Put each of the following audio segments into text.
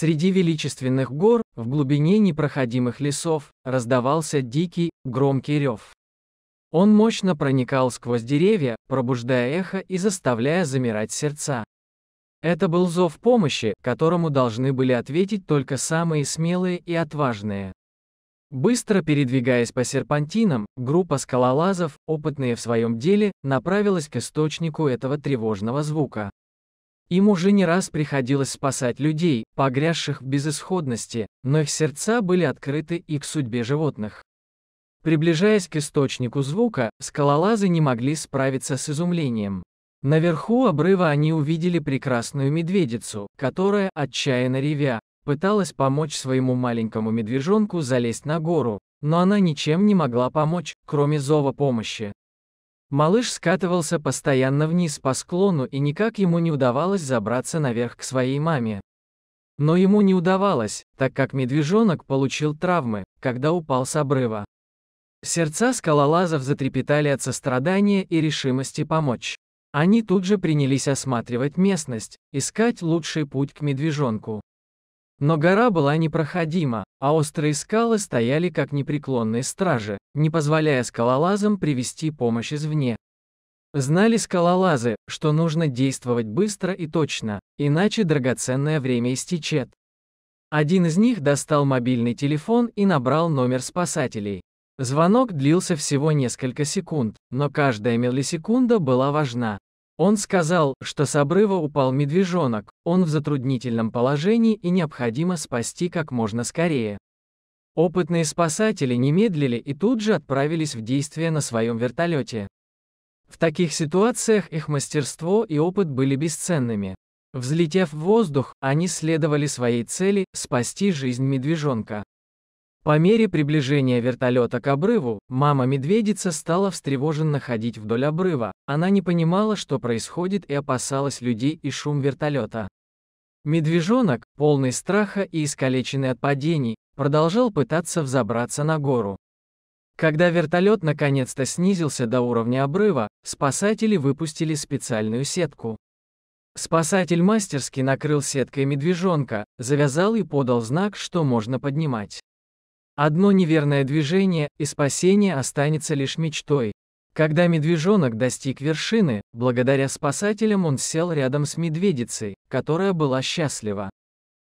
Среди величественных гор, в глубине непроходимых лесов, раздавался дикий, громкий рев. Он мощно проникал сквозь деревья, пробуждая эхо и заставляя замирать сердца. Это был зов помощи, которому должны были ответить только самые смелые и отважные. Быстро передвигаясь по серпантинам, группа скалолазов, опытные в своем деле, направилась к источнику этого тревожного звука. Им уже не раз приходилось спасать людей, погрязших в безысходности, но их сердца были открыты и к судьбе животных. Приближаясь к источнику звука, скалолазы не могли справиться с изумлением. Наверху обрыва они увидели прекрасную медведицу, которая, отчаянно ревя, пыталась помочь своему маленькому медвежонку залезть на гору, но она ничем не могла помочь, кроме зова помощи. Малыш скатывался постоянно вниз по склону и никак ему не удавалось забраться наверх к своей маме. Но ему не удавалось, так как медвежонок получил травмы, когда упал с обрыва. Сердца скалолазов затрепетали от сострадания и решимости помочь. Они тут же принялись осматривать местность, искать лучший путь к медвежонку. Но гора была непроходима, а острые скалы стояли как непреклонные стражи, не позволяя скалолазам привести помощь извне. Знали скалолазы, что нужно действовать быстро и точно, иначе драгоценное время истечет. Один из них достал мобильный телефон и набрал номер спасателей. Звонок длился всего несколько секунд, но каждая миллисекунда была важна. Он сказал, что с обрыва упал медвежонок, он в затруднительном положении и необходимо спасти как можно скорее. Опытные спасатели не медлили и тут же отправились в действие на своем вертолете. В таких ситуациях их мастерство и опыт были бесценными. Взлетев в воздух, они следовали своей цели – спасти жизнь медвежонка. По мере приближения вертолета к обрыву, мама-медведица стала встревоженно ходить вдоль обрыва. Она не понимала, что происходит и опасалась людей и шум вертолета. Медвежонок, полный страха и искалеченный от падений, продолжал пытаться взобраться на гору. Когда вертолет наконец-то снизился до уровня обрыва, спасатели выпустили специальную сетку. Спасатель мастерски накрыл сеткой медвежонка, завязал и подал знак, что можно поднимать. Одно неверное движение, и спасение останется лишь мечтой. Когда медвежонок достиг вершины, благодаря спасателям он сел рядом с медведицей, которая была счастлива.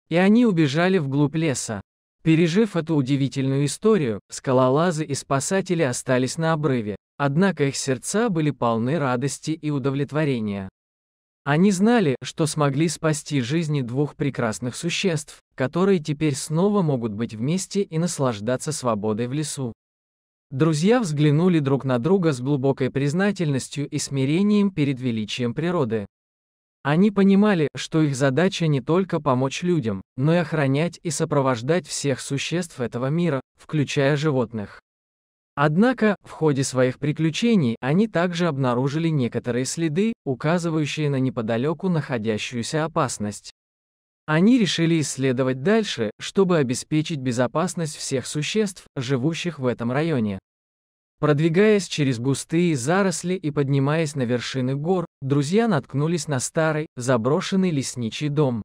И они убежали вглубь леса. Пережив эту удивительную историю, скалолазы и спасатели остались на обрыве, однако их сердца были полны радости и удовлетворения. Они знали, что смогли спасти жизни двух прекрасных существ, которые теперь снова могут быть вместе и наслаждаться свободой в лесу. Друзья взглянули друг на друга с глубокой признательностью и смирением перед величием природы. Они понимали, что их задача не только помочь людям, но и охранять и сопровождать всех существ этого мира, включая животных. Однако, в ходе своих приключений они также обнаружили некоторые следы, указывающие на неподалеку находящуюся опасность. Они решили исследовать дальше, чтобы обеспечить безопасность всех существ, живущих в этом районе. Продвигаясь через густые заросли и поднимаясь на вершины гор, друзья наткнулись на старый, заброшенный лесничий дом.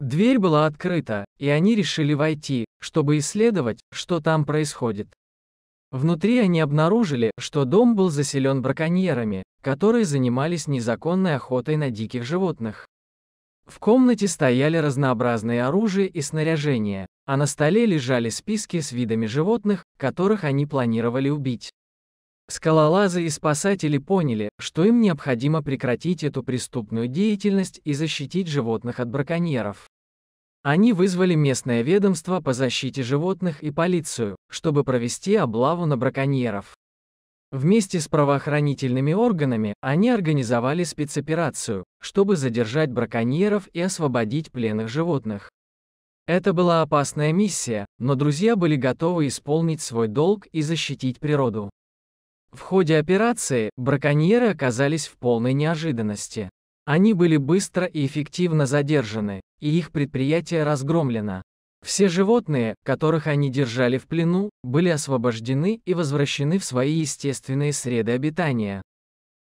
Дверь была открыта, и они решили войти, чтобы исследовать, что там происходит. Внутри они обнаружили, что дом был заселен браконьерами, которые занимались незаконной охотой на диких животных. В комнате стояли разнообразные оружия и снаряжение, а на столе лежали списки с видами животных, которых они планировали убить. Скалолазы и спасатели поняли, что им необходимо прекратить эту преступную деятельность и защитить животных от браконьеров. Они вызвали местное ведомство по защите животных и полицию, чтобы провести облаву на браконьеров. Вместе с правоохранительными органами они организовали спецоперацию, чтобы задержать браконьеров и освободить пленных животных. Это была опасная миссия, но друзья были готовы исполнить свой долг и защитить природу. В ходе операции браконьеры оказались в полной неожиданности. Они были быстро и эффективно задержаны, и их предприятие разгромлено. Все животные, которых они держали в плену, были освобождены и возвращены в свои естественные среды обитания.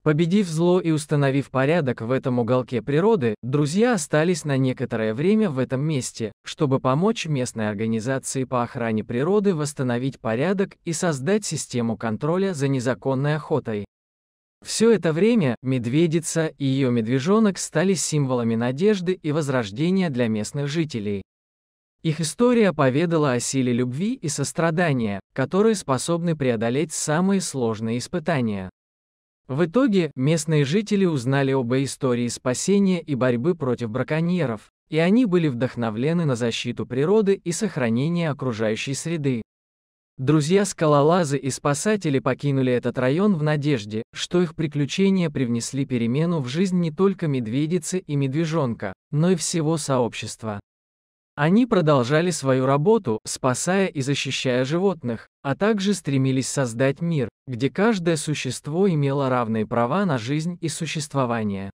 Победив зло и установив порядок в этом уголке природы, друзья остались на некоторое время в этом месте, чтобы помочь местной организации по охране природы восстановить порядок и создать систему контроля за незаконной охотой. Все это время медведица и ее медвежонок стали символами надежды и возрождения для местных жителей. Их история поведала о силе любви и сострадания, которые способны преодолеть самые сложные испытания. В итоге, местные жители узнали об истории спасения и борьбы против браконьеров, и они были вдохновлены на защиту природы и сохранение окружающей среды. Друзья-скалолазы и спасатели покинули этот район в надежде, что их приключения привнесли перемену в жизнь не только медведицы и медвежонка, но и всего сообщества. Они продолжали свою работу, спасая и защищая животных, а также стремились создать мир, где каждое существо имело равные права на жизнь и существование.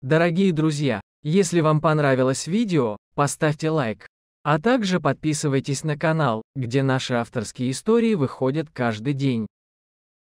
Дорогие друзья, если вам понравилось видео, поставьте лайк. А также подписывайтесь на канал, где наши авторские истории выходят каждый день.